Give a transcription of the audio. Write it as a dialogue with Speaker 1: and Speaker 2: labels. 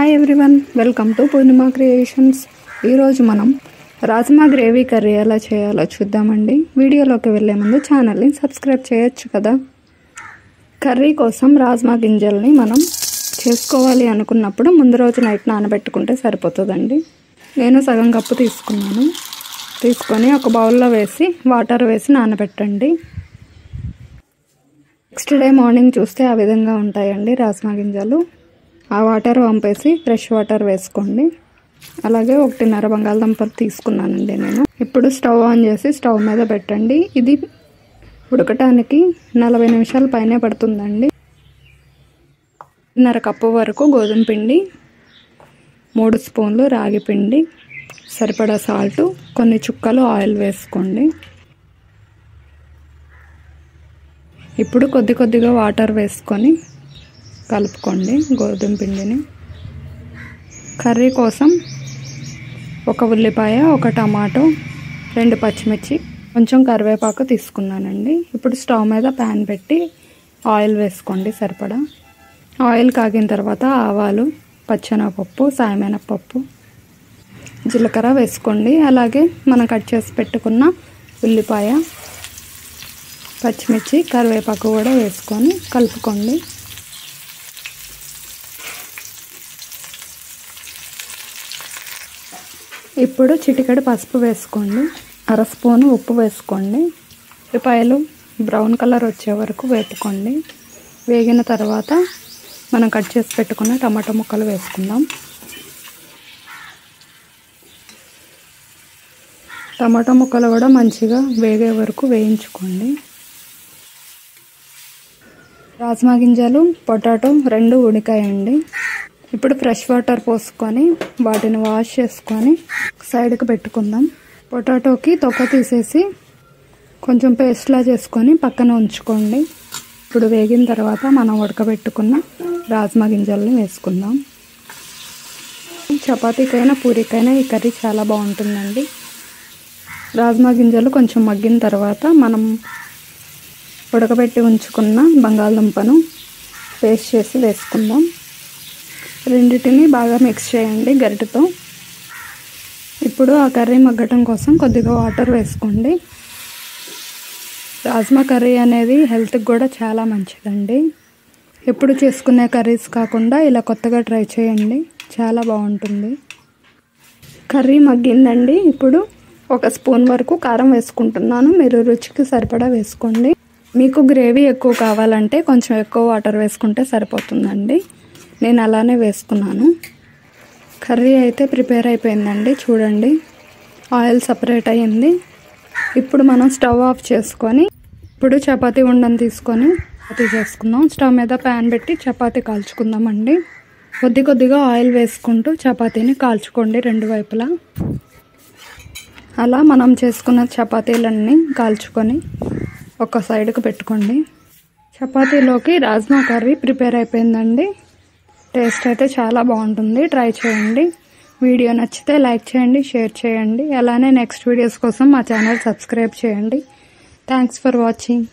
Speaker 1: Hi everyone welcome to Purnima Creations ఈరోజు మనం rajma gravy curry ఎలా చేయాలో చూద్దామండి. వీడియోలోకి వెళ్ళే ముందు ఛానల్ని సబ్స్క్రైబ్ చేయొచ్చు కదా. కర్రీ కోసం రాజ్మా గింజల్ని మనం చేసుకోవాలి అనుకున్నప్పుడు ముందు రోజు నైట్ నానబెట్టుకుంటే సరిపోతుందండి. నేను సగం కప్పు తీసుకున్నాను. తీసుకొని ఒక బౌల్లో వేసి వాటర్ వేసి నానబెట్టండి. నెక్స్ట్ డే మార్నింగ్ చూస్తే ఆ విధంగా ఉంటాయండి రాజ్మా గింజలు. ఆ వాటర్ పంపేసి ఫ్రెష్ వాటర్ వేసుకోండి. అలాగే ఒకటిన్నర బంగాళదుంపలు తీసుకున్నానండి నేను. ఇప్పుడు స్టవ్ ఆన్ చేసి స్టవ్ మీద పెట్టండి. ఇది ఉడకటానికి నలభై నిమిషాల పైనే పడుతుందండి. నర కప్పు వరకు గోధుమ పిండి మూడు స్పూన్లు రాగి పిండి సరిపడా సాల్ట్ కొన్ని చుక్కలు ఆయిల్ వేసుకోండి. ఇప్పుడు కొద్ది కొద్దిగా వాటర్ వేసుకొని కలుపుకోండి గోధుమ పిండిని. కర్రీ కోసం ఒక ఉల్లిపాయ ఒక టమాటో రెండు పచ్చిమిర్చి కొంచెం కరివేపాకు తీసుకున్నానండి. ఇప్పుడు స్టవ్ మీద ప్యాన్ పెట్టి ఆయిల్ వేసుకోండి సరిపడా. ఆయిల్ కాగిన తర్వాత ఆవాలు పచ్చెనగపప్పు సాయమినపప్పు జీలకర్ర వేసుకోండి. అలాగే మనం కట్ చేసి పెట్టుకున్న ఉల్లిపాయ పచ్చిమిర్చి కరివేపాకు కూడా వేసుకొని కలుపుకోండి. ఇప్పుడు చిటికెడు పసుపు వేసుకోండి. అర స్పూను ఉప్పు వేసుకోండి. ఉల్లిపాయలు బ్రౌన్ కలర్ వచ్చే వరకు వేపుకోండి. వేగిన తర్వాత మనం కట్ చేసి పెట్టుకున్న టమాటా ముక్కలు వేసుకుందాం. టమాటా ముక్కలు కూడా మంచిగా వేగే వరకు వేయించుకోండి. రాజ్మా గింజలు పొటాటో రెండు ఉడికాయండి. ఇప్పుడు ఫ్రెష్ వాటర్ పోసుకొని వాటిని వాష్ చేసుకొని సైడ్కి పెట్టుకుందాం. పొటాటోకి తొక్క తీసేసి కొంచెం పేస్ట్లా చేసుకొని పక్కన ఉంచుకోండి. ఇప్పుడు వేగిన తర్వాత మనం ఉడకబెట్టుకున్న రాజ్మా గింజల్ని వేసుకుందాం. చపాతీకైనా పూరికైనా ఈ కర్రీ చాలా బాగుంటుందండి. రాజ్మా గింజలు కొంచెం మగ్గిన తర్వాత మనం ఉడకబెట్టి ఉంచుకున్న బంగాళదుంపను పేస్ట్ చేసి వేసుకుందాం. రెండింటిని బాగా మిక్స్ చేయండి గరిటతో. ఇప్పుడు ఆ కర్రీ మగ్గటం కోసం కొద్దిగా వాటర్ వేసుకోండి. రాజ్మా కర్రీ అనేది హెల్త్కి కూడా చాలా మంచిదండి. ఎప్పుడు చేసుకునే కర్రీస్ కాకుండా ఇలా కొత్తగా ట్రై చేయండి. చాలా బాగుంటుంది. కర్రీ మగ్గిందండి. ఇప్పుడు ఒక స్పూన్ వరకు కారం వేసుకుంటున్నాను. మీరు రుచికి సరిపడా వేసుకోండి. మీకు గ్రేవీ ఎక్కువ కావాలంటే కొంచెం ఎక్కువ వాటర్ వేసుకుంటే సరిపోతుందండి. నేను అలానే వేసుకున్నాను. కర్రీ అయితే ప్రిపేర్ అయిపోయిందండి చూడండి. ఆయిల్ సపరేట్ అయ్యింది. ఇప్పుడు మనం స్టవ్ ఆఫ్ చేసుకొని ఇప్పుడు చపాతీ ఉండని తీసుకొని చపాతీ చేసుకుందాం. స్టవ్ మీద ప్యాన్ పెట్టి చపాతీ కాల్చుకుందామండి. కొద్ది కొద్దిగా ఆయిల్ వేసుకుంటూ చపాతీని కాల్చుకోండి రెండు వైపులా. అలా మనం చేసుకున్న చపాతీలన్నీ కాల్చుకొని ఒక సైడ్కి పెట్టుకోండి. చపాతీలోకి రాజ్మా కర్రీ ప్రిపేర్ అయిపోయిందండి. టేస్ట్ అయితే చాలా బాగుంటుంది. ట్రై చేయండి. వీడియో నచ్చితే లైక్ చేయండి షేర్ చేయండి. అలానే నెక్స్ట్ వీడియోస్ కోసం మా ఛానల్ సబ్స్క్రైబ్ చేయండి. Thanks for watching